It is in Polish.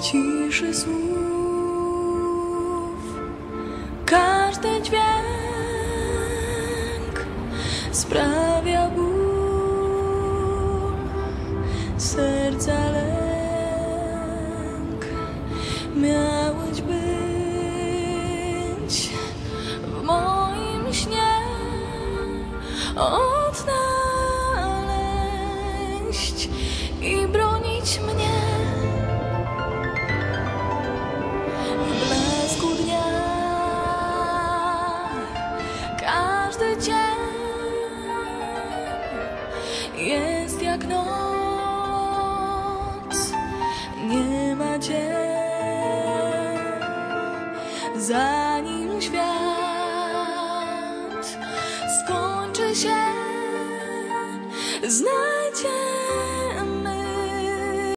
ciszy słów. Każdy dźwięk sprawia ból, serca lęk. Miałeś być w moim śnie, odnaleźć i bronić mnie. Każdy dzień jest jak noc, nie ma dzień, zanim świat skończy się, znajdzie